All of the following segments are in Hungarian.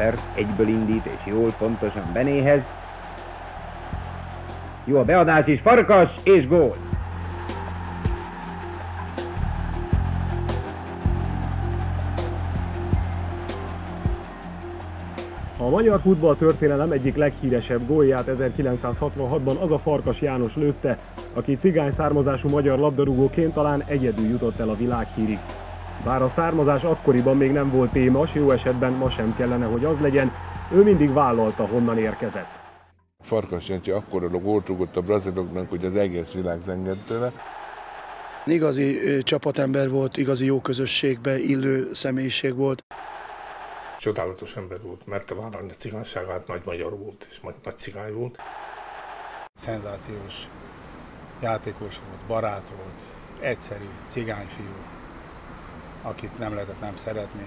Albert egyből indít, és jól pontosan Benéhez. Jó a beadás is, Farkas, és gól! A magyar futball történelem egyik leghíresebb gólját 1966-ban az a Farkas János lőtte, aki cigány származású magyar labdarúgóként talán egyedül jutott el a világhírig. Bár a származás akkoriban még nem volt téma, s jó esetben ma sem kellene, hogy az legyen, ő mindig vállalta, honnan érkezett. Farkas Jancsi akkora gólt rúgott a braziloknak, hogy az egész világ zengett tőle. Igazi ö, csapatember volt, igazi jó közösségbe illő személyiség volt. Csodálatos ember volt, mert a vállalni a cigányságát, nagy magyar volt, és nagy, nagy cigány volt. Szenzációs játékos volt, barát volt, egyszerű cigányfiú, akit nem lehetett nem szeretni.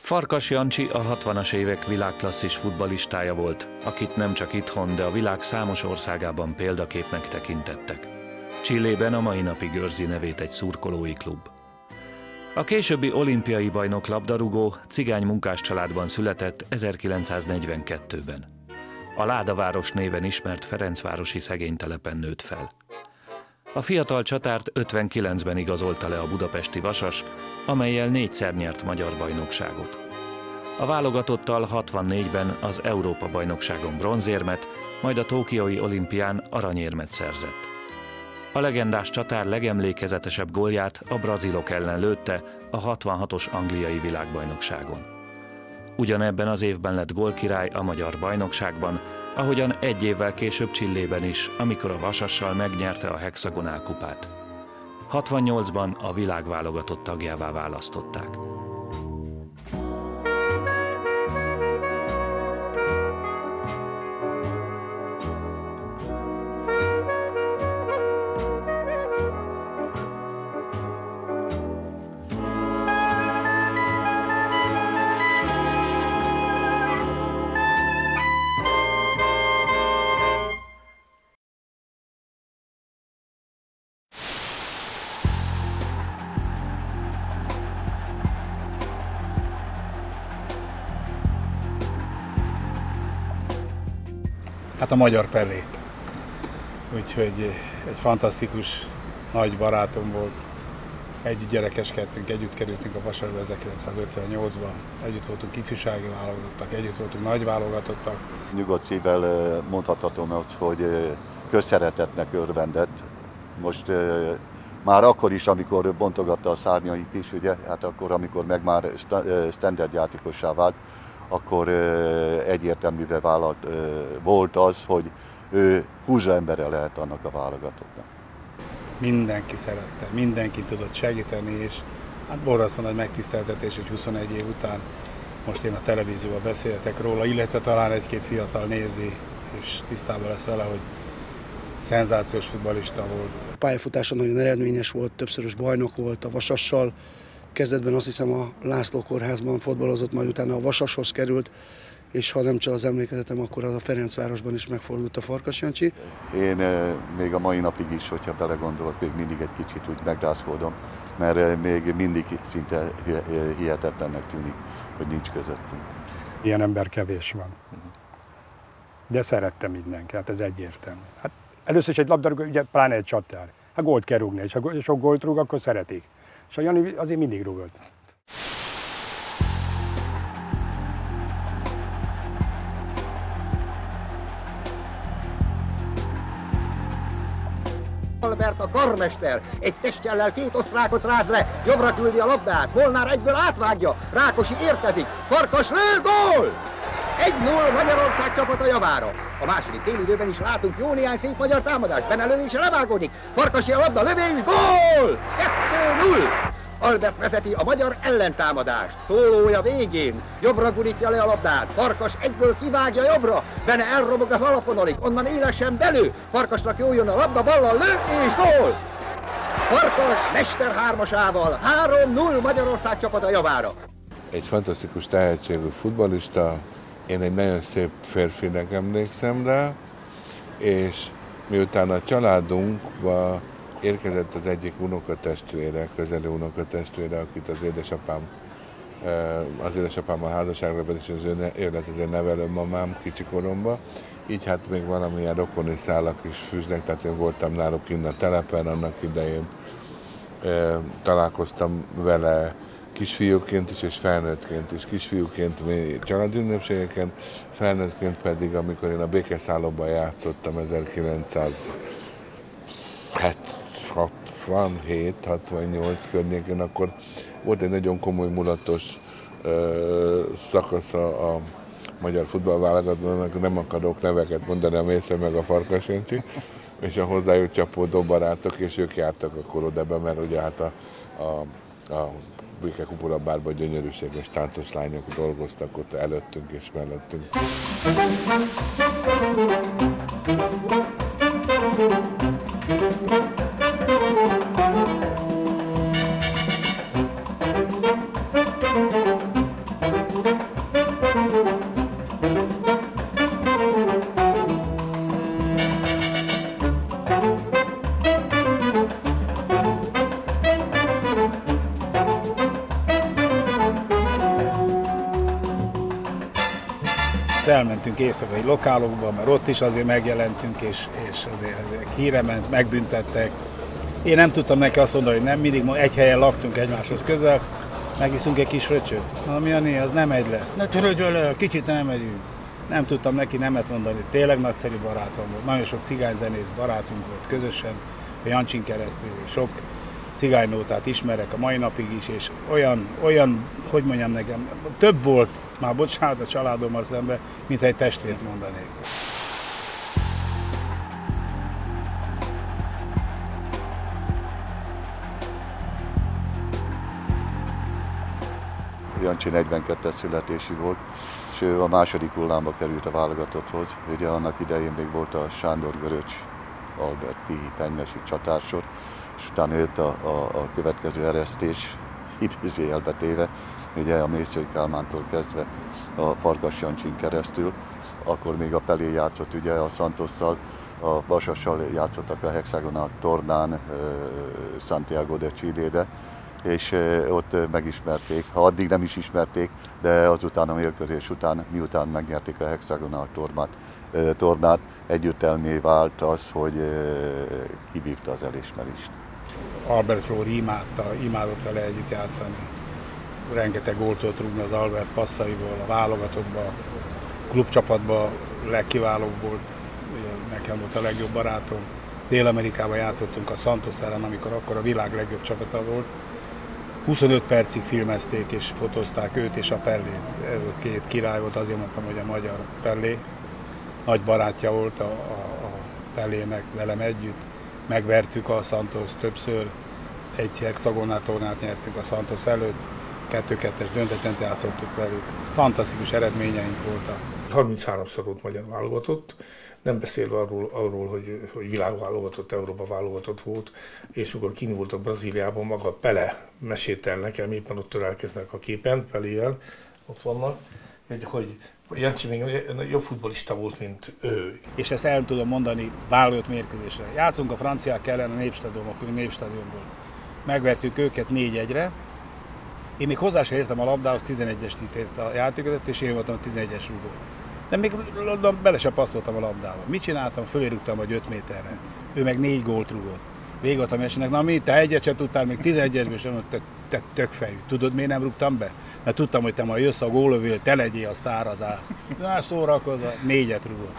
Farkas Jancsi a 60-as évek világklasszis futbalistája volt, akit nem csak itthon, de a világ számos országában példaképnek tekintettek. Csillében a mai napig őrzi nevét egy szurkolói klub. A későbbi olimpiai bajnok labdarúgó cigány munkás családban született 1942-ben. A Ládaváros néven ismert Ferencvárosi szegénytelepen nőtt fel. A fiatal csatárt 59-ben igazolta le a budapesti Vasas, amelyel négyszer nyert magyar bajnokságot. A válogatottal 64-ben az Európa-bajnokságon bronzérmet, majd a Tókiói olimpián aranyérmet szerzett. A legendás csatár legemlékezetesebb gólját a brazilok ellen lőtte a 66-os angliai világbajnokságon. Ugyanebben az évben lett gólkirály a magyar bajnokságban, ahogyan egy évvel később Csillében is, amikor a Vasassal megnyerte a hexagonál kupát. 68-ban a világválogatott tagjává választották. Hát a magyar Pelé. Úgyhogy egy fantasztikus nagy barátom volt. Együtt gyerekeskedtünk, együtt kerültünk a Vasasba 1958-ban, együtt voltunk ifjúsági válogatottak, együtt voltunk nagy válogatottak. Nyugodt szívvel mondhathatom azt, hogy közszeretetnek örvendett. Most már akkor is, amikor bontogatta a szárnyait is, ugye, hát akkor, amikor meg már standard játékossá vált, akkor egyértelművé vállalt volt az, hogy ő húzó embere lehet annak a válogatottnak. Mindenki szerette, mindenki tudott segíteni, és hát borzasztó nagy megtiszteltetés, hogy 21 év után most én a televízióban beszélhetek róla, illetve talán egy-két fiatal nézi, és tisztában lesz vele, hogy szenzációs futbalista volt. A pályafutása nagyon eredményes volt, többszörös bajnok volt a Vasassal, Kezdetben azt hiszem a László kórházban fotbalozott, majd utána a Vasashoz került, és ha nem csak az emlékezetem, akkor az a Ferencvárosban is megfordult a Farkas Jancsi. Én eh, még a mai napig is, hogyha belegondolok, még mindig egy kicsit úgy megrázkódom, mert eh, még mindig szinte hihetetlennek tűnik, hogy nincs közöttünk. Ilyen ember kevés van. De szerettem mindenki, hát ez egyértelmű. Hát először is egy labdarúgó, ugye pláne egy csatár. Hát gólt kell rúgni, és ha sok gólt rúg, akkor szeretik. És a Jani azért mindig rúgott. Albert a karmester, egy testjellel két osztrákot rád le, jobbra küldi a labdát, Molnár egyből átvágja, Rákosi érkezik, Farkas lő, gól! 1-0 Magyarország csapata javára. A második félidőben is látunk jó néhány szép magyar támadást. Benelőnése levágódik. Farkasi a labda, lövés, gól! 2-0! Albert vezeti a magyar ellentámadást. Szólója végén. Jobbra gurítja le a labdát. Farkas egyből kivágja jobbra. Bene elrobog az alapon alig. Onnan élesen belő. Farkasnak jó jön a labda, ballal lő és gól! Farkas mester hármasával 3-0 Magyarország csapata javára. Egy fantasztikus tehetségű futbalista, én egy nagyon szép férfinek emlékszem rá, és miután a családunkba érkezett az egyik unokatestvére, közeli unokatestvére, akit az édesapám Az édesapám a házasságra pedig az ő, ő az én nevelőmamám kicsi koromban. Így hát még valamilyen rokoni szálak is fűznek, tehát én voltam náluk innen a telepen annak idején. Találkoztam vele kisfiúként is és felnőttként is. Kisfiúként mi családi ünnepségeken, felnőttként pedig, amikor én a békeszállóban játszottam 1967-68 környékén, akkor volt egy nagyon komoly mulatos ö, szakasz a, magyar futballválogatban, nem akarok neveket mondani, a Mészre meg a Farkasencsi, és a hozzájuk csapódó barátok, és ők jártak a korodebe, mert ugye hát a, a, a Béke Kupola bárban gyönyörűséges táncos lányok dolgoztak ott előttünk és mellettünk. Elmentünk éjszakai lokálokba, mert ott is azért megjelentünk, és, és azért, azért híre ment, megbüntettek. Én nem tudtam neki azt mondani, hogy nem mindig, egy helyen laktunk egymáshoz közel, megiszunk egy kis fröccsöt. Mi a az nem egy lesz. Ne törődj vele, kicsit nem megyünk. Nem tudtam neki nemet mondani, tényleg nagyszerű barátom volt. Nagyon sok cigányzenész barátunk volt közösen, a Jancsin keresztül, sok cigánynótát ismerek a mai napig is, és olyan, olyan, hogy mondjam nekem, több volt, már bocsánat a családommal szemben, mint egy testvért mondanék. Jancsi 42-es születésű volt, és ő a második hullámba került a válogatotthoz. Ugye annak idején még volt a Sándor Göröcs, Alberti, Fenyvesi csatársor, és utána jött a, a, a következő eresztés, idézőjelbe téve, ugye a Mészői Kálmántól kezdve a Farkas Jancsin keresztül, akkor még a Pelé játszott ugye a Santosszal, a Vasassal játszottak a Hexagonal tornán Santiago de Chile-be, és ott megismerték, ha addig nem is ismerték, de azután a mérkőzés után, miután megnyerték a Hexagonal tornát, tornát együttelmé vált az, hogy kivívta az elismerést. Albert Flóri imádta, imádott vele együtt játszani. Rengeteg gólt tudott rúgni az Albert passzaiból, a válogatottba, a klubcsapatban legkiválóbb volt, nekem volt a legjobb barátom. Dél-Amerikában játszottunk a Santos ellen, amikor akkor a világ legjobb csapata volt. 25 percig filmezték és fotózták őt és a Pellét. Ez a két király volt, azért mondtam, hogy a magyar Pellé. Nagy barátja volt a, a, a Pellének velem együtt megvertük a Santos többször, egy hexagonál tornát a Santos előtt, 2-2-es döntetlen játszottuk velük. Fantasztikus eredményeink voltak. 33-szor volt magyar válogatott, nem beszélve arról, arról hogy, hogy világválogatott, Európa válogatott volt, és mikor kint a Brazíliában, maga Pele mesélt el nekem, éppen ott elkeznek a képen, Pelével, ott vannak, hogy, hogy Jancsi még jobb futbolista volt, mint ő. És ezt el tudom mondani válogatott mérkőzésre. Játszunk a franciák ellen a Népstadionban, akkor Népstadionból. Megvertük őket 4-1-re. Én még hozzá sem értem a labdához, 11-es ért a játékodat, és én voltam a 11-es rúgó. De még bele se passzoltam a labdába. Mit csináltam? Fölérugtam vagy 5 méterre. Ő meg 4 gólt rúgott. Vége a meccsnek, na mi, te egyet se tudtál, még 11-esből sem, te, te tök fejű. Tudod, miért nem rúgtam be? Mert tudtam, hogy te majd jössz a gólövő, te legyél a sztár az állsz. Na, szórakozva, négyet rúgott.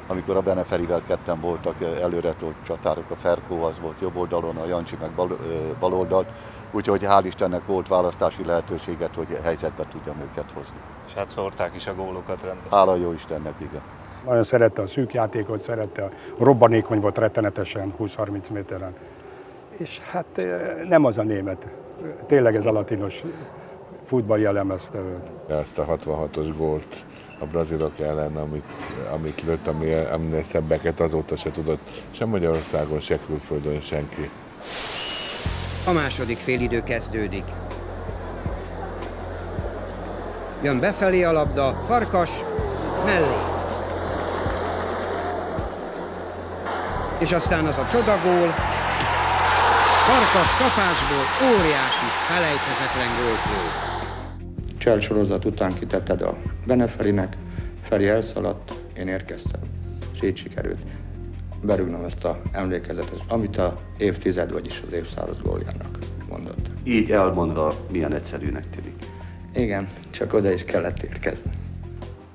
amikor a Beneferivel ketten voltak előre csatárok, a Ferkó az volt jobb oldalon, a Jancsi meg bal, bal oldalt, úgyhogy hál' Istennek volt választási lehetőséget, hogy helyzetbe tudjam őket hozni. És hát szórták is a gólokat rendben. Hála jó Istennek, igen. Nagyon szerette a szűk játékot, szerette a robbanékony volt rettenetesen 20-30 méteren. És hát nem az a német, tényleg ez a latinos futball jellemezte őt. Ezt a 66-os gólt a brazilok ellen, amit, amit lőtt, ami, aminél szebbeket azóta se tudott sem Magyarországon, se külföldön senki. A második félidő kezdődik. Jön befelé a labda, Farkas mellé. És aztán az a csodagól, Farkas kapásból óriási, felejthetetlen gólt lő. Csel sorozat után kitetted a Beneferinek, Feri elszaladt, én érkeztem, és így sikerült berúgnom ezt a emlékezetet, amit a évtized, vagyis az évszázad góljának mondott. Így elmondva milyen egyszerűnek tűnik. Igen, csak oda is kellett érkezni.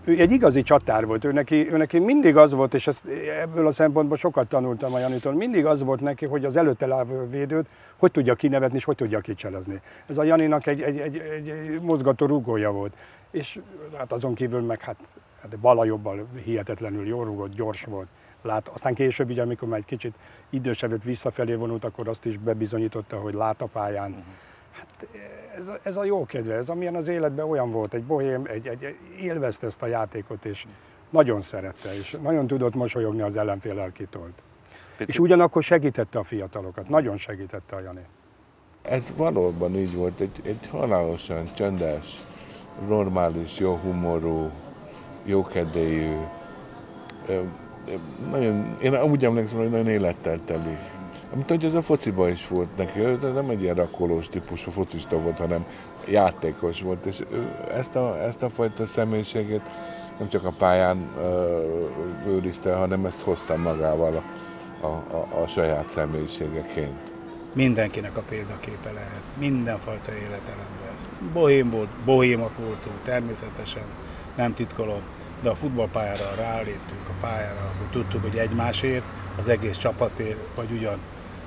Ő egy igazi csatár volt, ő neki, ő neki mindig az volt, és ezt, ebből a szempontból sokat tanultam a Janitól, mindig az volt neki, hogy az előtte lávő védőt hogy tudja kinevetni, és hogy tudja kicselezni. Ez a Janinak egy, egy, egy, egy mozgató rugója volt. És hát azon kívül meg hát, hát bala jobbal hihetetlenül jó rúgott, gyors volt. Lát, aztán később, ugye, amikor már egy kicsit idősebb visszafelé vonult, akkor azt is bebizonyította, hogy lát a pályán. Uh-huh. Hát ez, a, ez a jó kedve, ez amilyen az életben olyan volt, egy bohém, egy, egy, egy élvezte ezt a játékot, és nagyon szerette, és nagyon tudott mosolyogni az ellenfél elkitolt. Pici. És ugyanakkor segítette a fiatalokat, nagyon segítette a Jani. Ez valóban így volt, egy, egy halálosan csendes, normális, jó humorú, jókedélyű, nagyon, én úgy emlékszem, hogy nagyon élettel teli. Amit hogy ez a fociban is volt neki, de nem egy ilyen rakolós típusú focista volt, hanem játékos volt, és ezt a, ezt a fajta személyiséget nem csak a pályán őrizte, hanem ezt hozta magával a, a, a, a saját személyiségeként. Mindenkinek a példaképe lehet, mindenfajta életelemben. Bohém volt, bohémak voltunk, természetesen, nem titkolom, de a futballpályára ráléptünk a pályára, hogy tudtuk, hogy egymásért, az egész csapatért, vagy ugyan,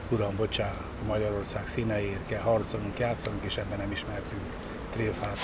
uram, bocsánat, Magyarország színeiért kell harcolnunk, játszanunk, és ebben nem ismertünk tréfát.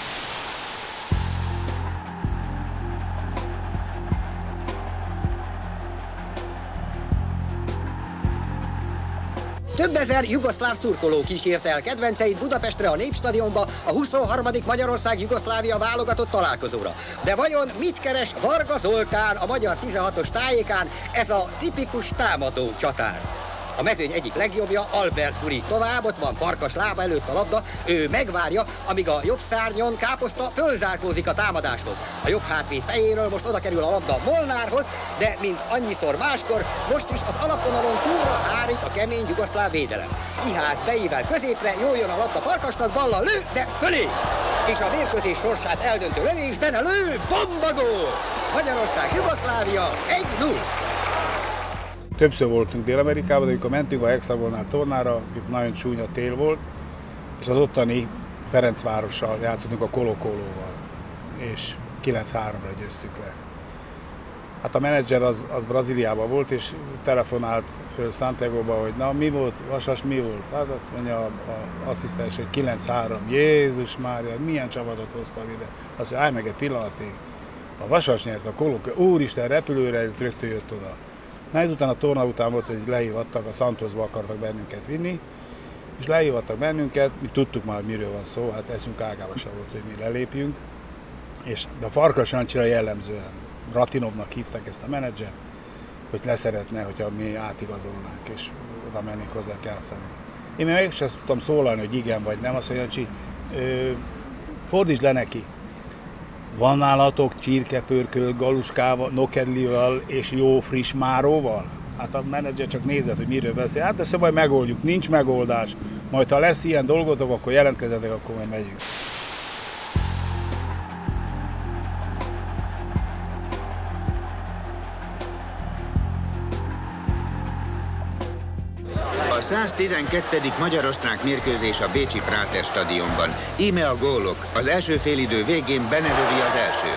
Több ezer jugoszláv szurkoló kísérte el kedvenceit Budapestre a Népstadionba a 23. Magyarország-Jugoszlávia válogatott találkozóra. De vajon mit keres Varga Zoltán a magyar 16-os tájékán ez a tipikus támadó csatár? A mezőny egyik legjobbja Albert Huri. Tovább ott van Farkas lába előtt a labda, ő megvárja, amíg a jobb szárnyon káposzta fölzárkózik a támadáshoz. A jobb hátvéd fejéről most oda kerül a labda Molnárhoz, de mint annyiszor máskor, most is az alapvonalon túlra hárít a kemény jugoszláv védelem. Kiház beível középre, jól jön a labda Farkasnak, balla lő, de fölé! És a mérkőzés sorsát eldöntő lövésben a lő, bombagól! Magyarország, Jugoszlávia 1-0! Többször voltunk Dél-Amerikában, de amikor mentünk a Hexagonál tornára, itt nagyon csúnya tél volt, és az ottani Ferencvárossal játszottunk a Kolokólóval, és 9-3-ra győztük le. Hát a menedzser az, az Brazíliában volt, és telefonált föl Santiago-ba, hogy na mi volt, Vasas mi volt? Hát azt mondja a, a asszisztens, hogy 9-3, Jézus Mária, milyen csapatot hoztam ide? Azt mondja, állj meg egy pillanatig. A Vasas nyert a Kolokó, úristen, repülőre rögtön jött oda. Na ezután a torna után volt, hogy lehívattak, a Santosba akartak bennünket vinni, és lehívattak bennünket, mi tudtuk már, hogy miről van szó, hát eszünk ágába sem volt, hogy mi lelépjünk, és de a Farkas Jancsira jellemzően Ratinovnak hívták ezt a menedzser, hogy leszeretne, hogyha mi átigazolnánk, és oda mennénk hozzá játszani. Én még sem tudtam szólalni, hogy igen vagy nem, azt mondja, hogy fordítsd le neki, van nálatok csirkepörköl, galuskával, nokedlivel és jó friss máróval? Hát a menedzser csak nézett, hogy miről beszél. Hát ezt majd megoldjuk, nincs megoldás. Majd ha lesz ilyen dolgotok, akkor jelentkezzetek, akkor majd megyünk. 112. magyar-osztrák mérkőzés a Bécsi Práter stadionban. Íme a gólok. Az első félidő végén Benerövi az első.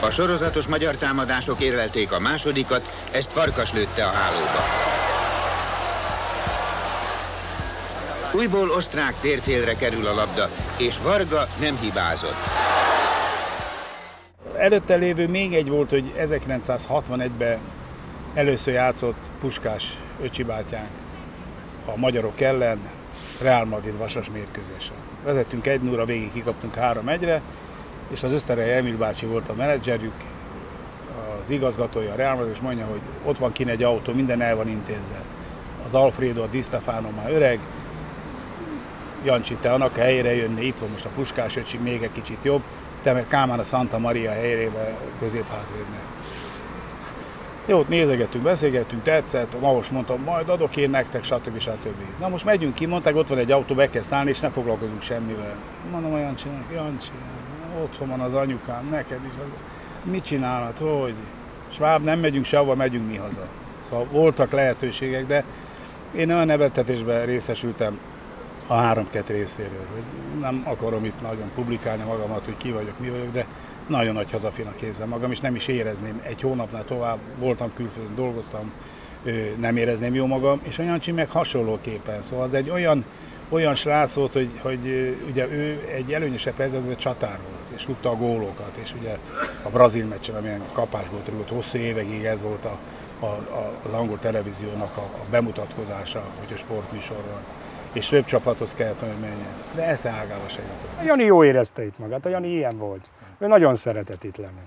A sorozatos magyar támadások érlelték a másodikat, ezt Farkas lőtte a hálóba. Újból osztrák térfélre kerül a labda, és Varga nem hibázott. Előtte lévő még egy volt, hogy 1961-ben először játszott Puskás öcsi bátyánk a magyarok ellen Real Madrid vasas mérkőzésen. Vezettünk egy 0 végig kikaptunk 3 1 és az Öszterei Emil bácsi volt a menedzserjük, az igazgatója a Real Madrid, és mondja, hogy ott van kint egy autó, minden el van intézve. Az Alfredo, a Di Stefano már öreg, Jancsi, te annak helyére jönni, itt van most a Puskás öcsi, még egy kicsit jobb, te meg Kámán a Santa Maria helyébe középhátvédnek. Jó, nézegettünk, beszélgettünk, tetszett, ma most mondtam, majd adok én nektek, stb. stb. Na most megyünk ki, mondták, ott van egy autó, be kell szállni, és ne foglalkozunk semmivel. Mondom a Jancsinak, Jancsi, otthon van az anyukám, neked is. Mit csinálhat, hogy? Sváb, nem megyünk sehova, megyünk mi haza. Szóval voltak lehetőségek, de én olyan nevettetésben részesültem a 3 2 részéről. Hogy nem akarom itt nagyon publikálni magamat, hogy ki vagyok, mi vagyok, de nagyon nagy hazafinak érzem magam, és nem is érezném. Egy hónapnál tovább voltam külföldön, dolgoztam, nem érezném jó magam, és a Jancsi meg hasonlóképpen. Szóval az egy olyan, olyan srác volt, hogy, hogy ugye ő egy előnyösebb helyzetben csatár volt, és tudta a gólokat, és ugye a brazil meccsen, amilyen kapásból rúgott, hosszú évekig ez volt a, a, a, az angol televíziónak a, a bemutatkozása, hogy a sportműsorban és több csapathoz kellett, hogy menjen. De esze ágába se jutott. Jani jó érezte itt magát, a Jani ilyen volt. Ő nagyon szeretett itt lenni.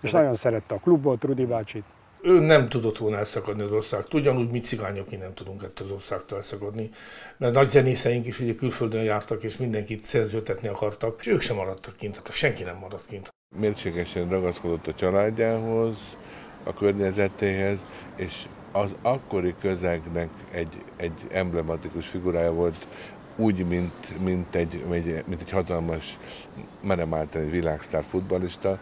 És De nagyon szerette a klubot, Rudi bácsit. Ő nem tudott volna elszakadni az országtól, ugyanúgy mi cigányok mi nem tudunk ettől az országtól elszakadni, mert nagy zenészeink is ugye külföldön jártak, és mindenkit szerzőtetni akartak, és ők sem maradtak kint, tehát senki nem maradt kint. Mérsékesen ragaszkodott a családjához, a környezetéhez, és az akkori közegnek egy, egy emblematikus figurája volt, úgy, mint, mint, egy, mint egy hatalmas, merem által egy világsztár futbalista.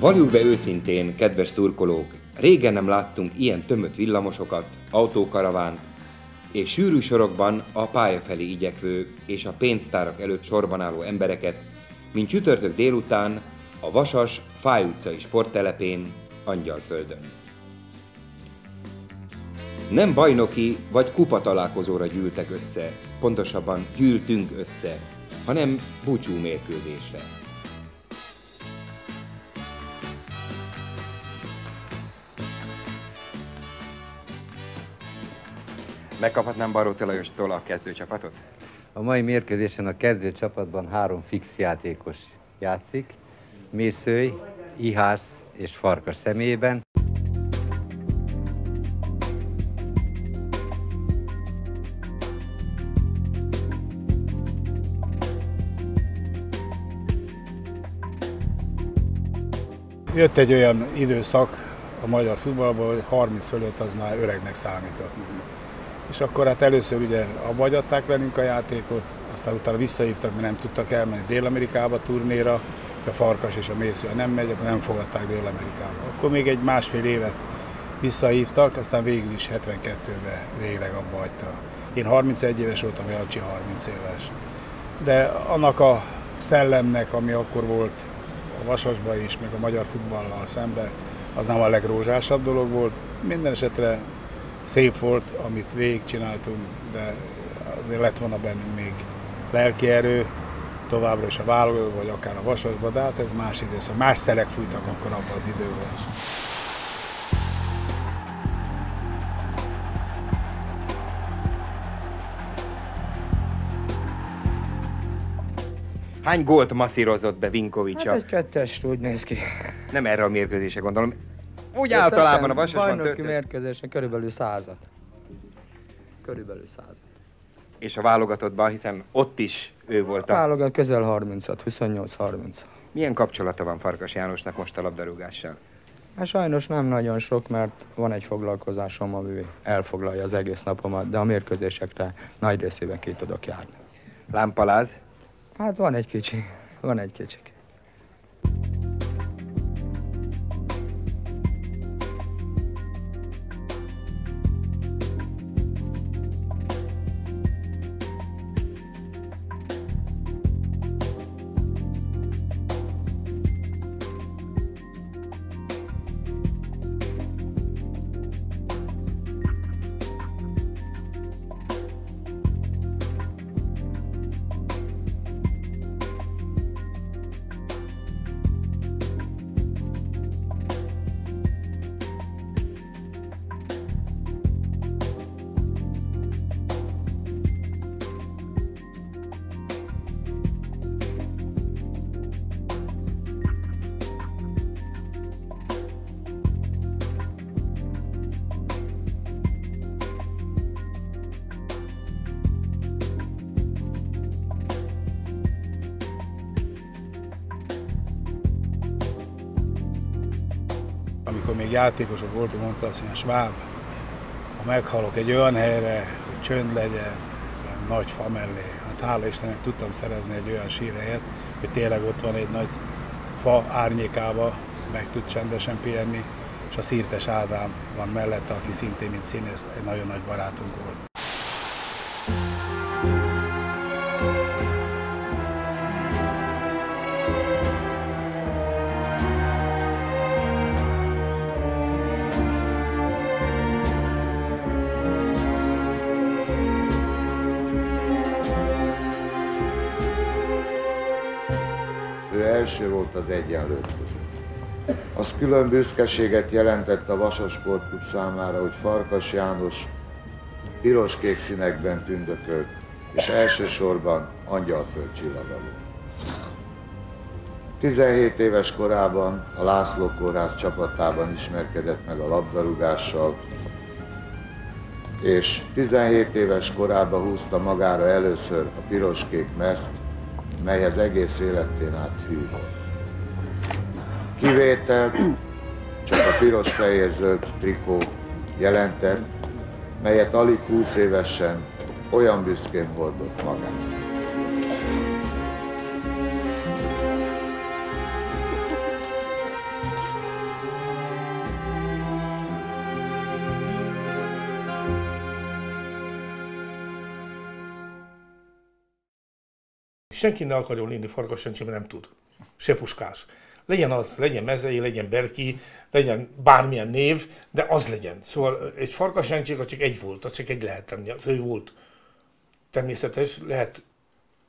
Valljuk be őszintén, kedves szurkolók, régen nem láttunk ilyen tömött villamosokat, autókaravánt, és sűrű sorokban a pálya felé igyekvő és a pénztárak előtt sorban álló embereket, mint csütörtök délután a Vasas Fáj utcai sporttelepén, Angyalföldön. Nem bajnoki vagy kupa találkozóra gyűltek össze, pontosabban gyűltünk össze, hanem búcsú mérkőzésre. Megkaphatnám Baróti Lajostól a kezdőcsapatot? A mai mérkőzésen a kezdőcsapatban három fix játékos játszik. Mészői, Ihász és Farkas személyében. Jött egy olyan időszak a magyar futballban, hogy 30 fölött az már öregnek számított és akkor hát először ugye abba adták velünk a játékot, aztán utána visszahívtak, mert nem tudtak elmenni Dél-Amerikába turnéra, a Farkas és a Mésző nem megy, akkor nem fogadták Dél-Amerikába. Akkor még egy másfél évet visszahívtak, aztán végül is 72-ben végleg abba hagyta. Én 31 éves voltam, Jancsi 30 éves. De annak a szellemnek, ami akkor volt a Vasasban is, meg a magyar futballal szemben, az nem a legrózsásabb dolog volt. Minden esetre szép volt, amit végigcsináltunk, de azért lett volna bennünk még lelki erő, továbbra is a válogatott, vagy akár a vasasba, de hát ez más időszak. Más szelek fújtak akkor abban az időben. Hány gólt masszírozott be Vinkovics? Hát egy kettes, úgy néz ki. Nem erre a mérkőzése gondolom. Úgy Összesen általában a Vasasban történt. mérkőzésen körülbelül százat. Körülbelül százat. És a válogatottban, hiszen ott is ő volt a... a válogat közel 30 28-30. Milyen kapcsolata van Farkas Jánosnak most a labdarúgással? Hát sajnos nem nagyon sok, mert van egy foglalkozásom, ami elfoglalja az egész napomat, de a mérkőzésekre nagy részében ki tudok járni. Lámpaláz? Hát van egy kicsi, van egy kicsi. Még játékosok voltunk, mondta azt, hogy a Schwab, ha meghalok egy olyan helyre, hogy csönd legyen, nagy fa mellé, hát hála Istennek tudtam szerezni egy olyan sírhelyet, hogy tényleg ott van egy nagy fa árnyékába, meg tud csendesen pihenni, és a Szirtes Ádám van mellette, aki szintén, mint színész, egy nagyon nagy barátunk volt. Külön büszkeséget jelentett a Vasas Sportklub számára, hogy Farkas János piros-kék színekben tündökölt, és elsősorban angyalföld csillaga volt. 17 éves korában a László Kórház csapatában ismerkedett meg a labdarúgással, és 17 éves korában húzta magára először a piros-kék mezt, melyhez egész életén át hű volt. Kivétel csak a piros-fehér-zöld trikó jelentett, melyet alig 20 évesen olyan büszkén hordott magán. Senki ne akarjon lenni farkas senki, mert nem tud. Se puskás. Legyen az, legyen mezei, legyen berki, legyen bármilyen név, de az legyen. Szóval egy farkas az csak egy volt, az csak egy lehet lenni, az ő volt. Természetes, lehet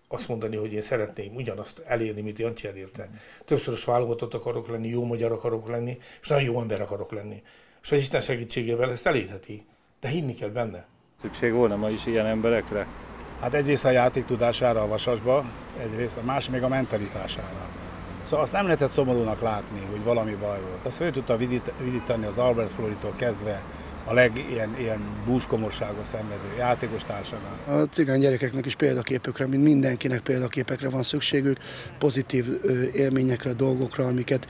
azt mondani, hogy én szeretném ugyanazt elérni, mint Jancsi elérte. Többszörös válogatott akarok lenni, jó magyar akarok lenni, és nagyon jó ember akarok lenni. És az Isten segítségével ezt elérheti. De hinni kell benne. Szükség volna ma is ilyen emberekre? Hát egyrészt a játék tudására a Vasasba, egyrészt a más még a mentalitására. Szóval azt nem lehetett szomorúnak látni, hogy valami baj volt. Azt fel tudta vidítani az Albert Floritól kezdve a leg ilyen, ilyen búskomorságos szenvedő játékos társadalom. A cigány gyerekeknek is példaképükre, mint mindenkinek példaképekre van szükségük, pozitív élményekre, dolgokra, amiket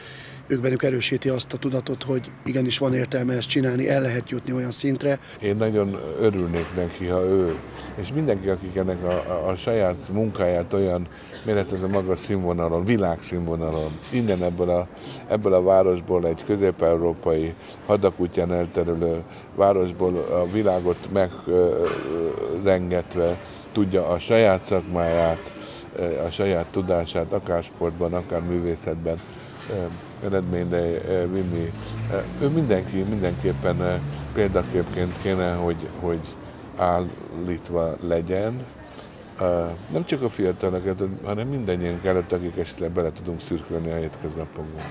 ők bennük erősíti azt a tudatot, hogy igenis van értelme ezt csinálni, el lehet jutni olyan szintre. Én nagyon örülnék neki, ha ő, és mindenki, akik ennek a, a, saját munkáját olyan méretező magas színvonalon, világszínvonalon, innen ebből a, ebből a városból egy közép-európai hadakútján elterülő városból a világot megrengetve tudja a saját szakmáját, a saját tudását, akár sportban, akár művészetben eredményre vinni. Ő mindenki, mindenképpen példaképként kéne, hogy, hogy állítva legyen, nem csak a fiatalokat, hanem mindannyian kellett, akik esetleg bele tudunk szürkölni a hétköznapokban.